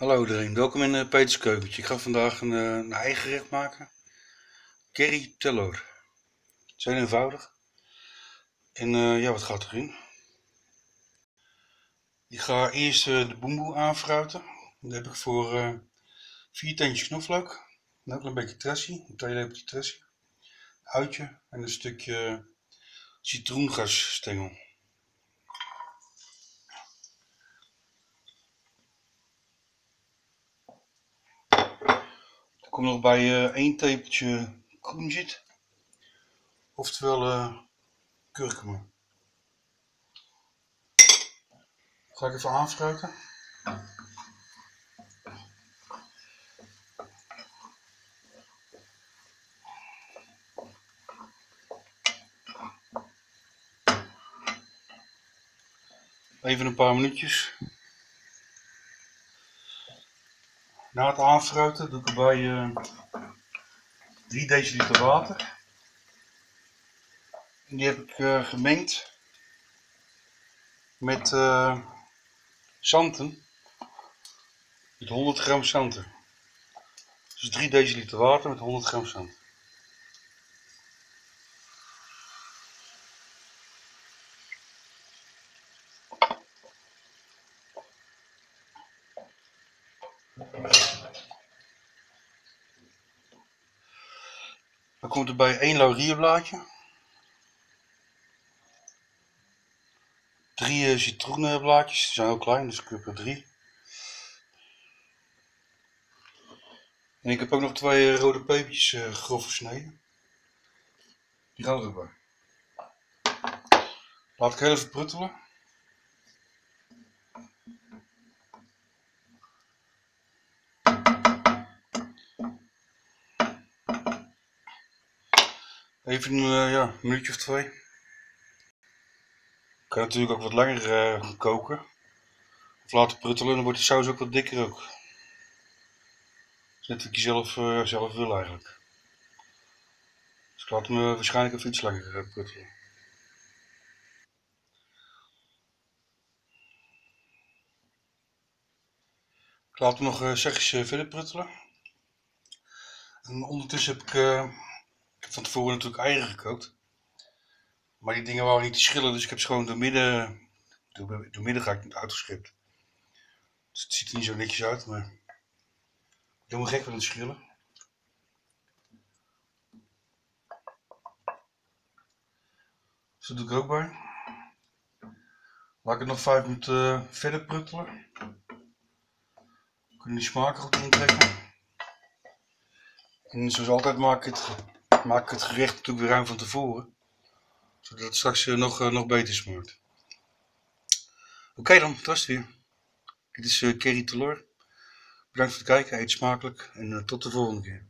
Hallo iedereen, welkom in uh, Peters Keukentje. Ik ga vandaag een, uh, een eigen gerecht maken. Curry telor. Zijn eenvoudig. En uh, ja, wat gaat erin? Ik ga eerst de boemboe aanfruiten. Dat heb ik voor vier teentjes knoflook. En ook een beetje tressie, een twee lepeltje tressie. Uitje en een stukje citroengasstengel. Kom nog bij uh, één tepeltje groenzit. Oftewel uh, kurkuma. Ga ik even aanfruiten. Even een paar minuutjes. Na het aanfruiten doe ik erbij uh, 3 deciliter water. En die heb ik uh, gemengd met uh, zanten. Met 100 gram zanten. Dus 3 deciliter water met 100 gram zanten. Dan komt er bij één laurierblaadje. Drie uh, citroenblaadjes, die zijn heel klein, dus ik heb er drie. En ik heb ook nog twee uh, rode pepertjes uh, grof gesneden. Die gaan erbij. Laat ik heel even pruttelen. Even uh, ja, een minuutje of twee. Kan natuurlijk ook wat langer uh, koken. Of laten pruttelen, dan wordt de saus ook wat dikker ook. Dat is net wat je zelf, uh, zelf wil eigenlijk. Dus ik laat hem waarschijnlijk even iets langer pruttelen. Ik laat hem nog uh, verder pruttelen. En ondertussen heb ik ik heb van tevoren natuurlijk eieren gekookt. Maar die dingen waren niet te schillen, dus ik heb ze gewoon door midden, door, door midden ga ik het uitgeschept. Dus het ziet er niet zo netjes uit, maar ik ben gek van het schillen. Dus dat doe ik ook bij. Laat ik het nog 5 minuten verder pruttelen. Kunnen die smaken goed intrekken. En zoals altijd maak ik het maak het gerecht natuurlijk weer ruim van tevoren. Zodat het straks eh, nog, eh, nog beter smaakt. Oké dan, dat was het weer. Dit is uh, Kerry Telor. Bedankt voor het kijken, eet smakelijk en tot de volgende keer.